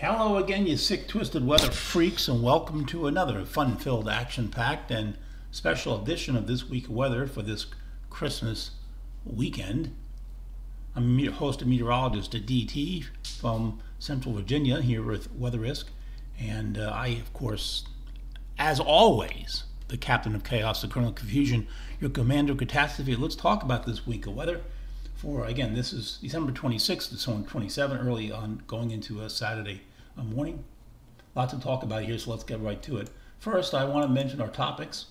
Hello again, you sick, twisted weather freaks, and welcome to another fun filled, action packed, and special edition of This Week of Weather for this Christmas weekend. I'm your host and meteorologist at DT from Central Virginia here with Weather Risk, and uh, I, of course, as always, the captain of chaos, the colonel of confusion, your commander of catastrophe. Let's talk about this week of weather for again this is december 26th it's on 27 early on going into a saturday morning. Lots to talk about here so let's get right to it. First i want to mention our topics.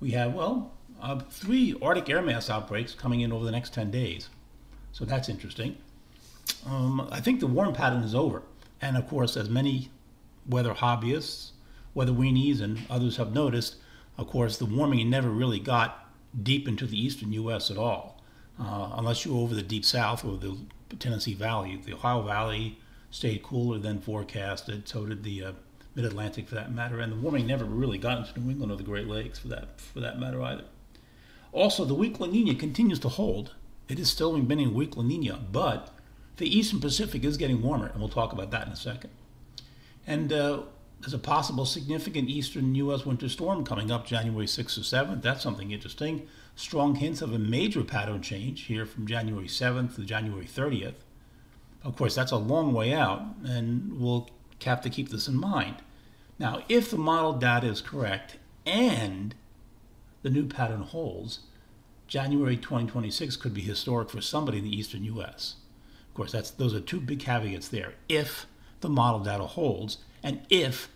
We have well uh, three arctic air mass outbreaks coming in over the next 10 days. So that's interesting. Um, i think the warm pattern is over. And of course as many weather hobbyists weather weenies and others have noticed of course the warming never really got deep into the eastern us at all. Uh, unless you're over the deep south or the Tennessee Valley. The Ohio Valley stayed cooler than forecasted. So did the uh, Mid Atlantic, for that matter. And the warming never really got into New England or the Great Lakes, for that for that matter either. Also, the weak La Nina continues to hold. It is still remaining weak La Nina, but the Eastern Pacific is getting warmer, and we'll talk about that in a second. And uh, there's a possible significant eastern U.S. winter storm coming up January 6th or 7th. That's something interesting strong hints of a major pattern change here from January 7th to January 30th. Of course, that's a long way out, and we'll have to keep this in mind. Now, if the model data is correct and the new pattern holds, January 2026 could be historic for somebody in the eastern U.S. Of course, that's those are two big caveats there. If the model data holds, and if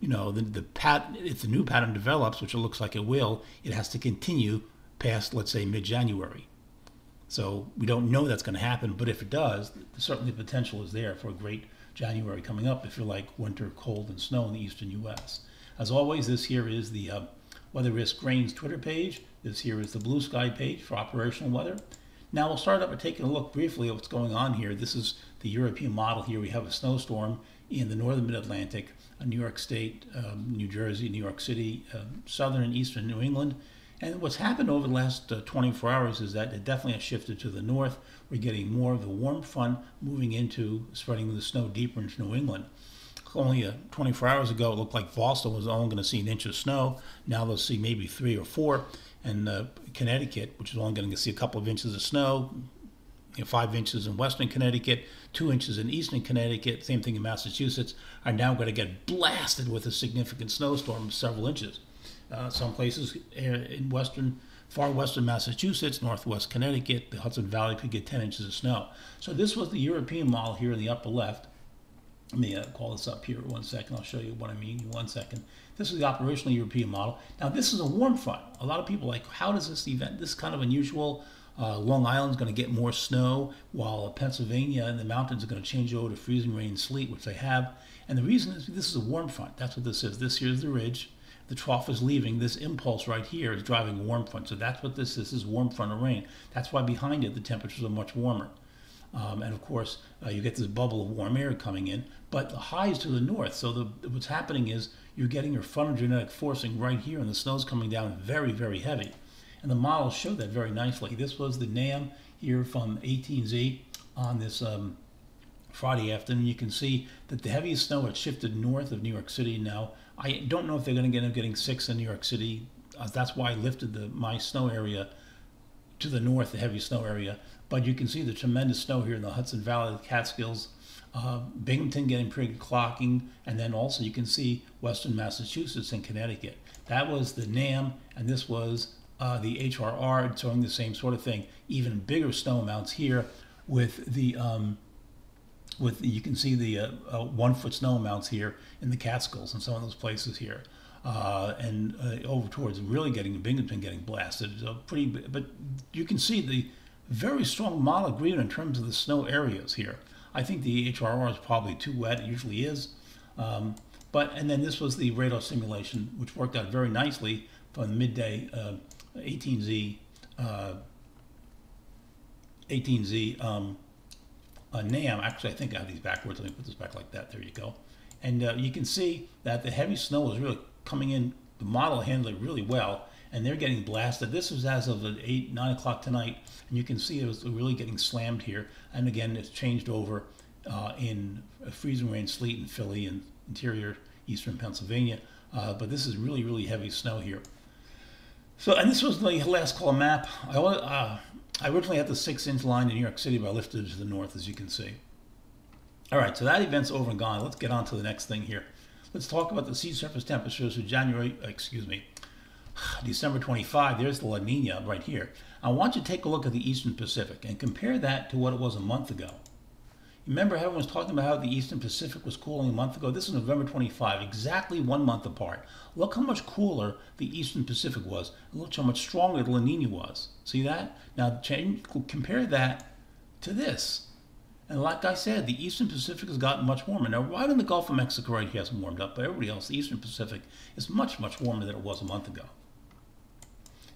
you know the the pat if the new pattern develops, which it looks like it will, it has to continue past, let's say, mid January. So we don't know that's going to happen, but if it does, certainly the potential is there for a great January coming up if you like winter, cold, and snow in the eastern U.S. As always, this here is the uh, Weather Risk Grains Twitter page. This here is the Bluesky page for operational weather. Now we'll start up by taking a look briefly at what's going on here. This is the European model here. We have a snowstorm in the northern mid-Atlantic, New York State, um, New Jersey, New York City, uh, southern and eastern New England, and what's happened over the last uh, 24 hours is that it definitely has shifted to the north. We're getting more of the warm front moving into spreading the snow deeper into New England. Only uh, 24 hours ago, it looked like Boston was only going to see an inch of snow. Now they'll see maybe three or four. And uh, Connecticut, which is only going to see a couple of inches of snow, you know, five inches in western Connecticut, two inches in eastern Connecticut, same thing in Massachusetts, are now going to get blasted with a significant snowstorm of several inches. Uh, some places in western, far western Massachusetts, northwest Connecticut, the Hudson Valley could get 10 inches of snow. So this was the European model here in the upper left. Let me uh, call this up here one second. I'll show you what I mean in one second. This is the operational European model. Now this is a warm front. A lot of people like, how does this event, this is kind of unusual. Uh, Long Island's going to get more snow, while Pennsylvania and the mountains are going to change over to freezing rain and sleet, which they have. And the reason is this is a warm front. That's what this is. This here is the ridge the trough is leaving, this impulse right here is driving warm front. So that's what this is, this is warm front of rain. That's why behind it the temperatures are much warmer. Um, and of course, uh, you get this bubble of warm air coming in, but the high is to the north. So the, what's happening is you're getting your genetic forcing right here, and the snow's coming down very, very heavy. And the models show that very nicely. This was the NAM here from 18Z on this um, Friday afternoon. You can see that the heaviest snow had shifted north of New York City now I don't know if they're going to end up getting six in New York City. Uh, that's why I lifted the my snow area to the north, the heavy snow area. But you can see the tremendous snow here in the Hudson Valley, the Catskills, uh, Binghamton getting pretty clocking, and then also you can see Western Massachusetts and Connecticut. That was the NAM, and this was uh, the HRR showing the same sort of thing. Even bigger snow amounts here with the um, with you can see the uh, uh, one foot snow amounts here in the Catskills and some of those places here. Uh, and uh, over towards really getting Binghamton getting blasted. So pretty, but you can see the very strong model agreement in terms of the snow areas here. I think the HRR is probably too wet. It usually is. Um, but and then this was the radar simulation, which worked out very nicely from the midday uh, 18Z. 18Z uh, um, NAM. Actually, I think I have these backwards. Let me put this back like that. There you go. And uh, you can see that the heavy snow is really coming in. The model handled it really well, and they're getting blasted. This is as of 8, 9 o'clock tonight, and you can see it was really getting slammed here. And again, it's changed over uh, in freezing rain, sleet in Philly and interior eastern Pennsylvania. Uh, but this is really, really heavy snow here. So, and this was the last call map. I, uh, I originally had the six inch line in New York City, but I lifted it to the north, as you can see. All right, so that event's over and gone. Let's get on to the next thing here. Let's talk about the sea surface temperatures for January, uh, excuse me, December 25. There's the La Nina right here. I want you to take a look at the Eastern Pacific and compare that to what it was a month ago. Remember, everyone was talking about how the Eastern Pacific was cooling a month ago. This is November 25, exactly one month apart. Look how much cooler the Eastern Pacific was. Look how much stronger the La Nina was. See that? Now, compare that to this. And like I said, the Eastern Pacific has gotten much warmer. Now, right in the Gulf of Mexico right here hasn't warmed up, but everybody else, the Eastern Pacific, is much, much warmer than it was a month ago.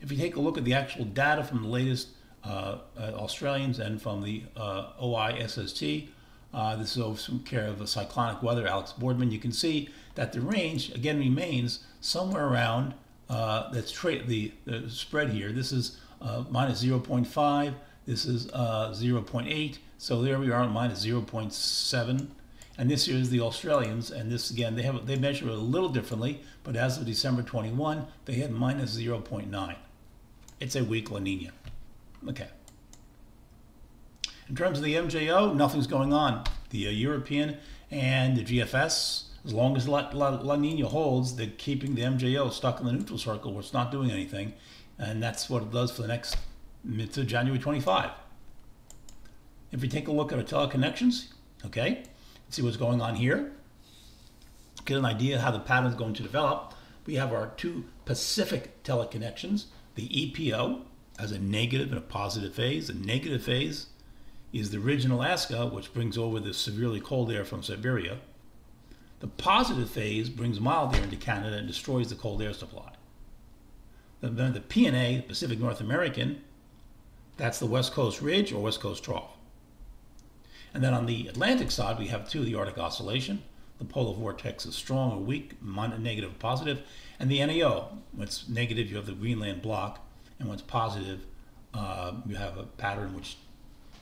If you take a look at the actual data from the latest uh, uh, Australians and from the uh, OISST, uh, this is over some care of the cyclonic weather, Alex Boardman. You can see that the range again remains somewhere around uh, that's tra- the, the spread here. This is uh, minus 0.5. This is uh, 0.8. So there we are, minus 0.7. And this here is the Australians, and this again they have they measure it a little differently, but as of December 21, they had minus 0.9. It's a weak La Nina. Okay. In terms of the MJO, nothing's going on. The uh, European and the GFS, as long as La, La, La, Nina holds, they're keeping the MJO stuck in the neutral circle where it's not doing anything. And that's what it does for the next mid to January 25. If we take a look at our teleconnections, okay, see what's going on here, get an idea how the pattern is going to develop. We have our two Pacific teleconnections, the EPO has a negative and a positive phase. The negative phase is the ridge in Alaska, which brings over the severely cold air from Siberia. The positive phase brings mild air into Canada and destroys the cold air supply. Then the PNA, Pacific North American, that's the West Coast Ridge or West Coast Trough. And then on the Atlantic side, we have two the Arctic Oscillation. The polar vortex is strong or weak, negative, positive. And the NAO, when it's negative, you have the Greenland block. And when it's positive, uh, you have a pattern which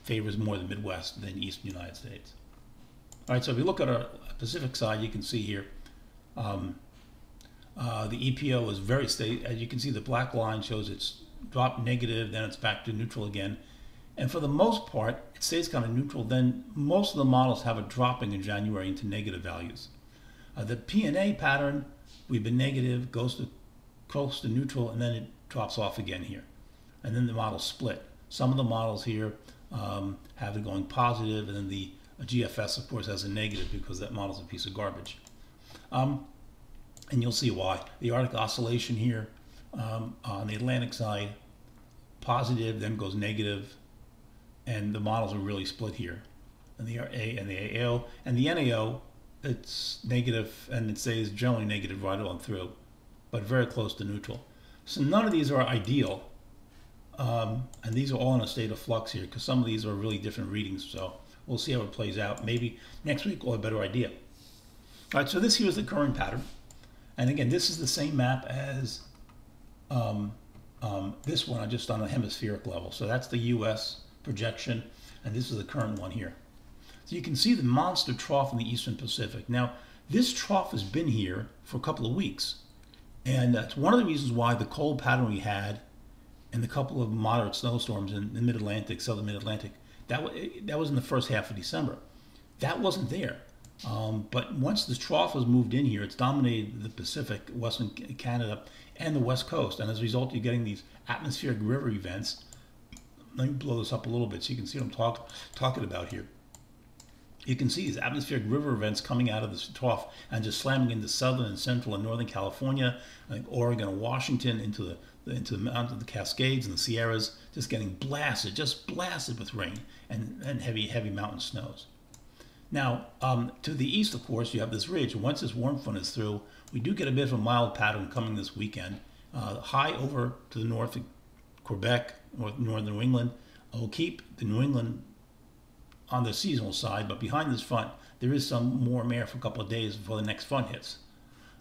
favors more the Midwest than Eastern United States. All right, so if you look at our Pacific side, you can see here um, uh, the EPO is very steady. As you can see, the black line shows it's dropped negative, then it's back to neutral again. And for the most part, it stays kind of neutral. Then most of the models have a dropping in January into negative values. Uh, the PNA pattern, we've been negative, goes to close to neutral, and then it drops off again here. And then the models split. Some of the models here um, have it going positive, and then the GFS, of course, has a negative because that model is a piece of garbage. Um, and you'll see why. The Arctic oscillation here um, on the Atlantic side, positive, then goes negative, and the models are really split here. And the A and the AO and the NAO, it's negative, and it stays generally negative right on through, but very close to neutral. So none of these are ideal, um, and these are all in a state of flux here because some of these are really different readings. So we'll see how it plays out. Maybe next week we'll have a better idea. All right, so this here is the current pattern. And again, this is the same map as um, um, this one, I just on a hemispheric level. So that's the US projection, and this is the current one here. So you can see the monster trough in the Eastern Pacific. Now, this trough has been here for a couple of weeks. And that's one of the reasons why the cold pattern we had and the couple of moderate snowstorms in the mid-Atlantic, southern mid-Atlantic, that, that was in the first half of December. That wasn't there. Um, but once the trough was moved in here, it's dominated the Pacific, Western Canada, and the West Coast. And as a result, you're getting these atmospheric river events. Let me blow this up a little bit so you can see what I'm talk, talking about here. You can see these atmospheric river events coming out of this trough and just slamming into southern and central and northern California, like Oregon and Washington, into the into the mountains, the Cascades and the Sierras, just getting blasted, just blasted with rain and, and heavy, heavy mountain snows. Now, um, to the east, of course, you have this ridge. Once this warm front is through, we do get a bit of a mild pattern coming this weekend. Uh, high over to the north of Quebec, north, northern New England, I will keep the New England on the seasonal side, but behind this front, there is some warm air for a couple of days before the next front hits.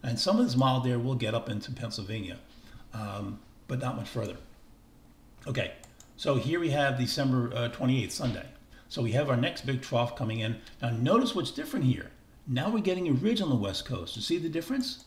And some of this mild air will get up into Pennsylvania. Um, but not much further. Okay, so here we have December uh, 28th, Sunday. So we have our next big trough coming in. Now notice what's different here. Now we're getting a ridge on the west coast. You see the difference?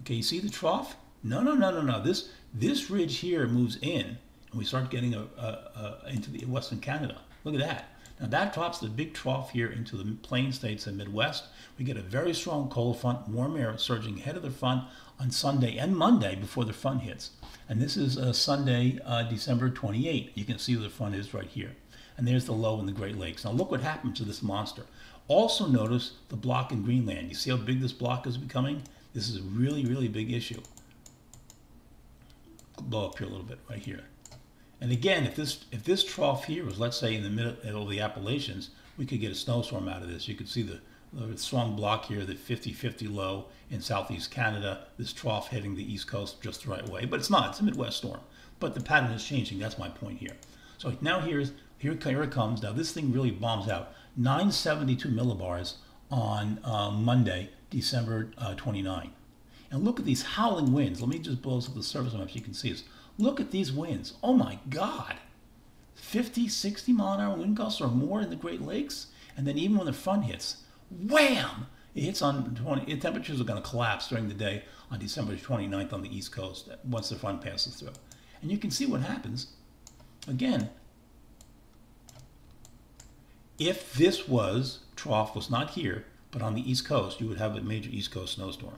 Okay, you see the trough? No, no, no, no, no. This this ridge here moves in, and we start getting a, a, a, into the western Canada. Look at that. Now that drops the big trough here into the plain states and Midwest. We get a very strong cold front, warm air surging ahead of the front on Sunday and Monday before the front hits. And this is uh, Sunday, uh, December 28. You can see where the front is right here. And there's the low in the Great Lakes. Now look what happened to this monster. Also notice the block in Greenland. You see how big this block is becoming? This is a really, really big issue. Blow up here a little bit right here. And again, if this if this trough here was, let's say, in the middle of the Appalachians, we could get a snowstorm out of this. You could see the, the strong block here, the 50-50 low in southeast Canada, this trough heading the east coast just the right way. But it's not. It's a Midwest storm. But the pattern is changing. That's my point here. So now here's here, here it comes. Now this thing really bombs out. 972 millibars on uh, Monday, December uh, 29. And look at these howling winds. Let me just blow up the surface map so you can see this. Look at these winds. Oh my God. 50, 60 mile an hour wind gusts or more in the Great Lakes. And then even when the front hits, wham! It hits on 20, temperatures are going to collapse during the day on December 29th on the East Coast once the front passes through. And you can see what happens. Again, if this was, trough was not here, but on the East Coast, you would have a major East Coast snowstorm.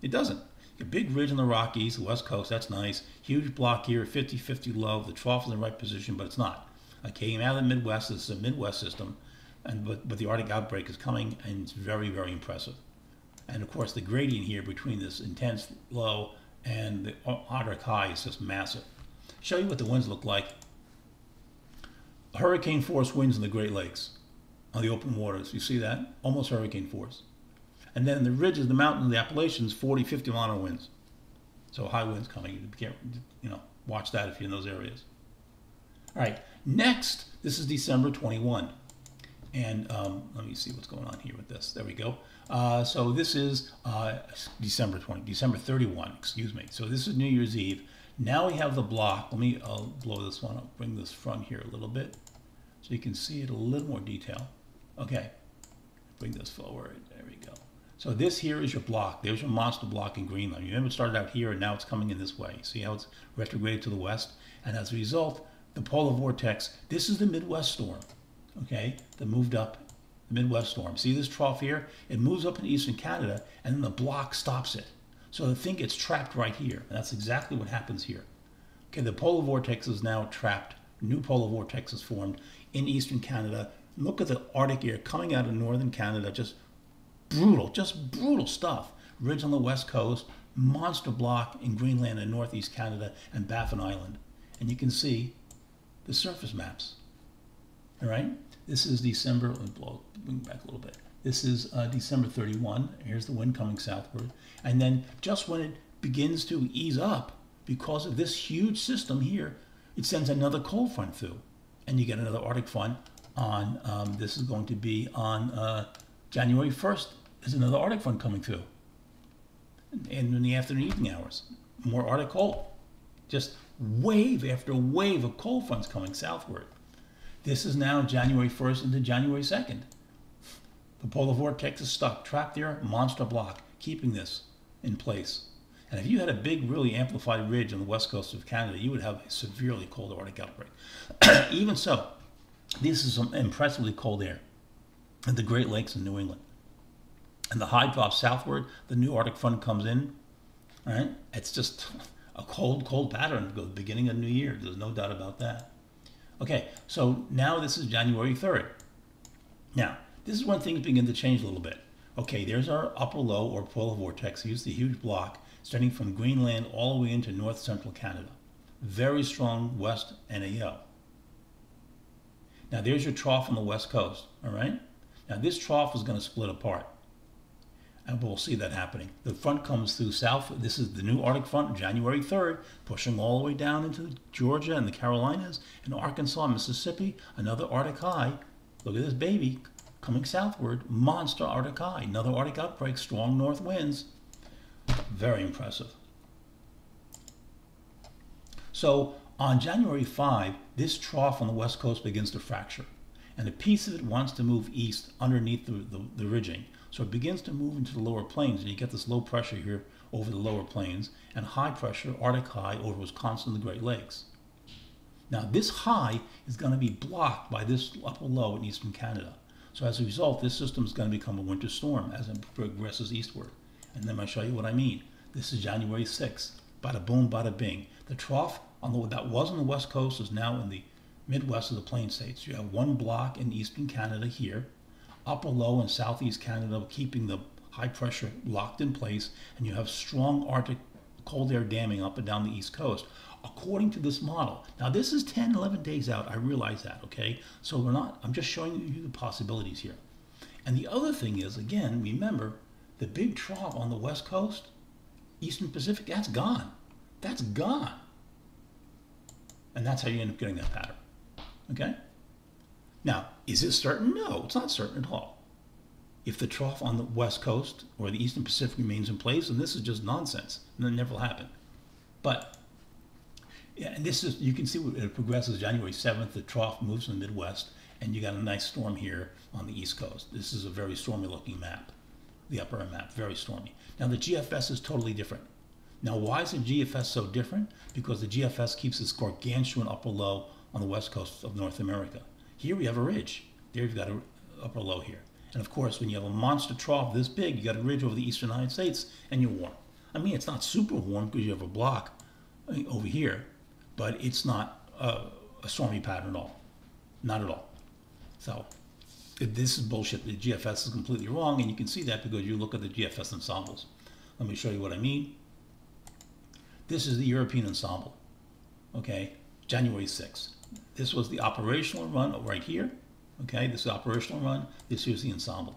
It doesn't. A big ridge in the Rockies, the West Coast, that's nice. Huge block here, 50 50 low. The trough is in the right position, but it's not. I came out of the Midwest, this is a Midwest system, and but, but the Arctic outbreak is coming, and it's very, very impressive. And of course, the gradient here between this intense low and the Arctic high is just massive. Show you what the winds look like. Hurricane force winds in the Great Lakes on the open waters. You see that? Almost hurricane force. And then the ridges, the mountains, the Appalachians, 40, 50 mile an hour winds. So high winds coming. You can't, you know, watch that if you're in those areas. All right. Next, this is December 21. And um, let me see what's going on here with this. There we go. Uh, so this is uh, December 20, December 31, excuse me. So this is New Year's Eve. Now we have the block. Let me I'll blow this one up, bring this front here a little bit so you can see it a little more detail. Okay, bring this forward. There we go. So this here is your block. There's your monster block in Greenland. You remember it started out here and now it's coming in this way. See how it's retrograded to the west? And as a result, the polar vortex, this is the Midwest storm, okay, that moved up the Midwest storm. See this trough here? It moves up in eastern Canada and then the block stops it. So the thing gets trapped right here. And that's exactly what happens here. Okay, the polar vortex is now trapped. New polar vortex is formed in eastern Canada. Look at the Arctic air coming out of northern Canada, just brutal, just brutal stuff. Ridge on the west coast, monster block in Greenland and northeast Canada and Baffin Island. And you can see the surface maps. All right, this is December, let me blow, bring back a little bit. This is uh, December 31. Here's the wind coming southward. And then just when it begins to ease up, because of this huge system here, it sends another cold front through. And you get another Arctic front on, um, this is going to be on uh, January 1st there's another Arctic front coming through. And in the afternoon evening hours, more Arctic cold. Just wave after wave of cold fronts coming southward. This is now January 1st into January 2nd. The polar vortex is stuck, trapped there, monster block, keeping this in place. And if you had a big, really amplified ridge on the west coast of Canada, you would have a severely cold Arctic outbreak. Even so, this is some impressively cold air at the Great Lakes in New England and the high drops southward, the new Arctic front comes in. Right? It's just a cold, cold pattern at the beginning of the new year. There's no doubt about that. Okay, so now this is January 3rd. Now, this is when things begin to change a little bit. Okay, there's our upper low or polar vortex. Here's the huge block starting from Greenland all the way into north central Canada. Very strong west NAO. Now, there's your trough on the west coast, all right? Now, this trough is going to split apart and we'll see that happening. The front comes through south. This is the new Arctic front, January 3rd, pushing all the way down into Georgia and the Carolinas and Arkansas, Mississippi. Another Arctic high. Look at this baby coming southward. Monster Arctic high. Another Arctic outbreak. Strong north winds. Very impressive. So on January 5, this trough on the west coast begins to fracture. and a piece of it wants to move east underneath the, the, the ridging. So it begins to move into the lower plains, and you get this low pressure here over the lower plains, and high pressure, Arctic high, over Wisconsin and the Great Lakes. Now, this high is going to be blocked by this upper low in eastern Canada. So as a result, this system is going to become a winter storm as it progresses eastward. And then I'll show you what I mean. This is January 6th. Bada boom, bada bing. The trough on the, that was on the west coast is now in the midwest of the plain states. You have one block in eastern Canada here, upper low in southeast Canada, keeping the high pressure locked in place, and you have strong Arctic cold air damming up and down the east coast. According to this model, now this is 10, 11 days out. I realize that, okay? So we're not, I'm just showing you the possibilities here. And the other thing is, again, remember, the big trough on the west coast, eastern Pacific, that's gone. That's gone. And that's how you end up getting that pattern. Okay? Now, is it certain? No, it's not certain at all. If the trough on the west coast or the eastern Pacific remains in place, then this is just nonsense, and that never will happen. But yeah, and this is you can see it progresses. January seventh, the trough moves in the Midwest, and you got a nice storm here on the East Coast. This is a very stormy looking map, the upper map, very stormy. Now the GFS is totally different. Now why is the GFS so different? Because the GFS keeps this gargantuan upper low on the west coast of North America. Here we have a ridge. There you've got an upper low here. And of course, when you have a monster trough this big, you got a ridge over the eastern United States, and you're warm. I mean, it's not super warm because you have a block uh, over here, but it's not a, a stormy pattern at all. Not at all. So this is bullshit. The GFS is completely wrong, and you can see that because you look at the GFS ensembles. Let me show you what I mean. This is the European ensemble, okay, January 6th. This was the operational run right here. Okay, this is operational run. This is the ensemble.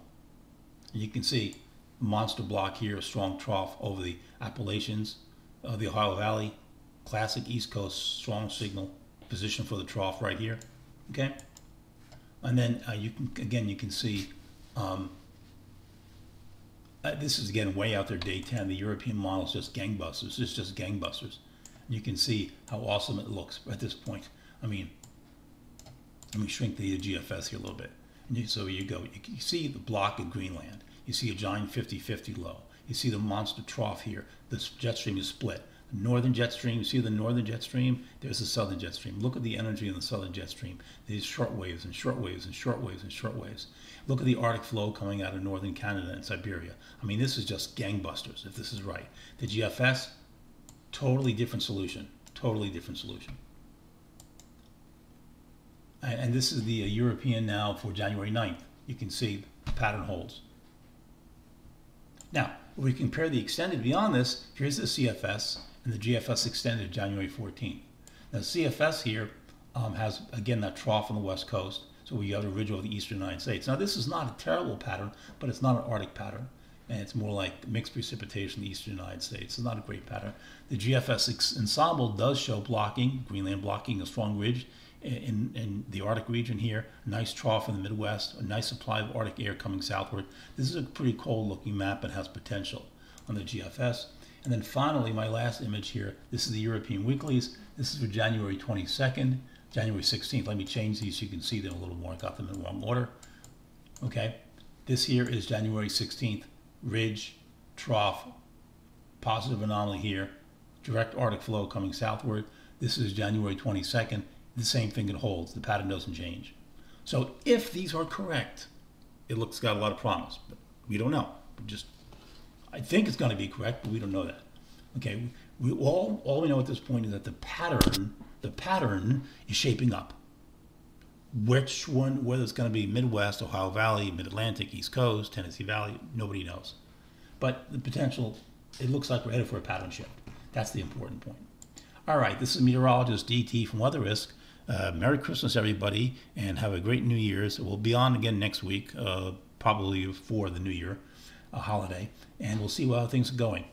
And you can see monster block here, strong trough over the Appalachians, uh, the Ohio Valley, classic East Coast strong signal position for the trough right here. Okay, and then uh, you can again you can see um, uh, this is again way out there day 10 the European model is just gangbusters it's just gangbusters you can see how awesome it looks at this point I mean let me shrink the GFS here a little bit. You, so you go. You, you see the block of Greenland. You see a giant 50-50 low. You see the monster trough here. The jet stream is split. The northern jet stream, you see the northern jet stream? There's the southern jet stream. Look at the energy in the southern jet stream. These short waves and short waves and short waves and short waves. Look at the Arctic flow coming out of northern Canada and Siberia. I mean, this is just gangbusters, if this is right. The GFS, totally different solution. Totally different solution and this is the uh, European now for January 9th. You can see the pattern holds. Now, if we compare the extended beyond this, here's the CFS and the GFS extended January 14th. Now, CFS here um, has, again, that trough on the west coast. So we have a ridge over the eastern United States. Now, this is not a terrible pattern, but it's not an Arctic pattern. And it's more like mixed precipitation in the eastern United States. It's not a great pattern. The GFS ensemble does show blocking, Greenland blocking, a strong ridge, in, in the Arctic region here, nice trough in the Midwest, a nice supply of Arctic air coming southward. This is a pretty cold looking map and has potential on the GFS. And then finally, my last image here, this is the European weeklies. This is for January 22nd, January 16th. Let me change these so you can see them a little more. I got them in the wrong order. Okay, this here is January 16th, ridge, trough, positive anomaly here, direct Arctic flow coming southward. This is January 22nd, the same thing it holds. The pattern doesn't change. So if these are correct, it looks got a lot of promise, but we don't know. We just, I think it's going to be correct, but we don't know that. Okay, we, all all we know at this point is that the pattern, the pattern is shaping up. Which one, whether it's going to be Midwest, Ohio Valley, Mid Atlantic, East Coast, Tennessee Valley, nobody knows. But the potential, it looks like we're headed for a pattern shift. That's the important point. All right, this is meteorologist DT from Weather Risk. Uh, Merry Christmas, everybody, and have a great New Year's. We'll be on again next week, uh, probably for the New Year a holiday, and we'll see how things are going.